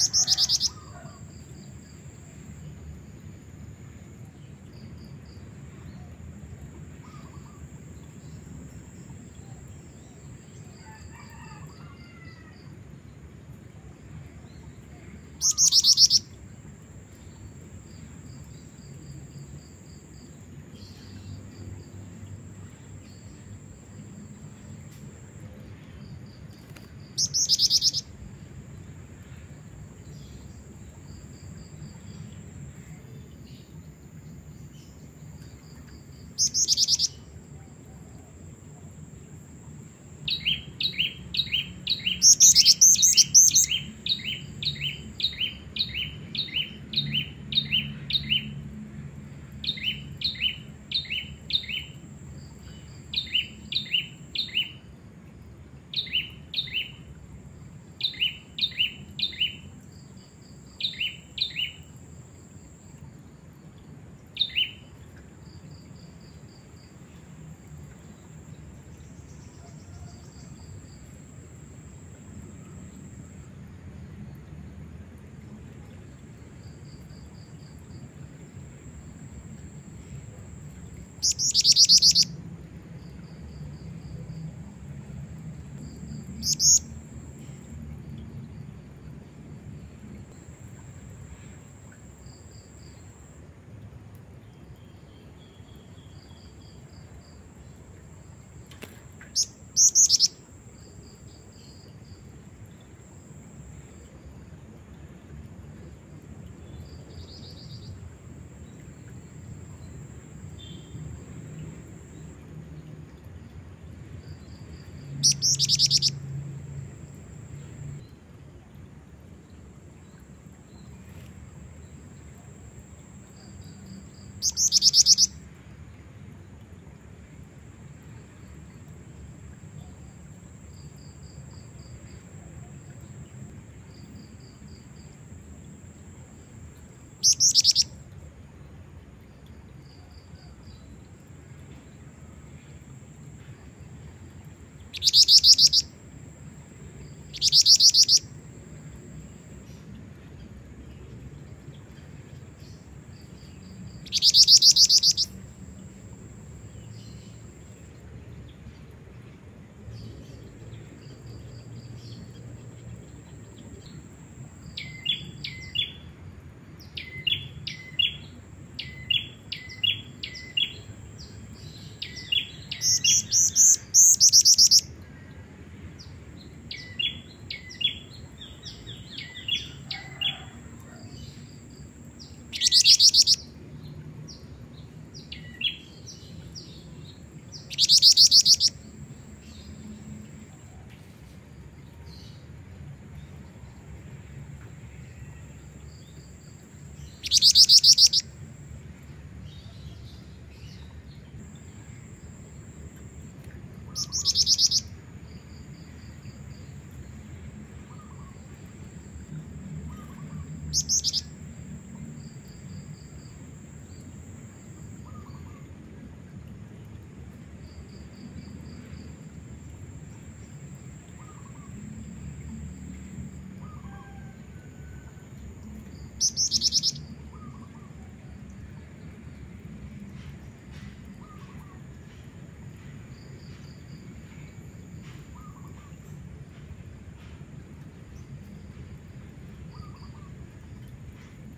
ピ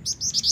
Psst, psst, psst.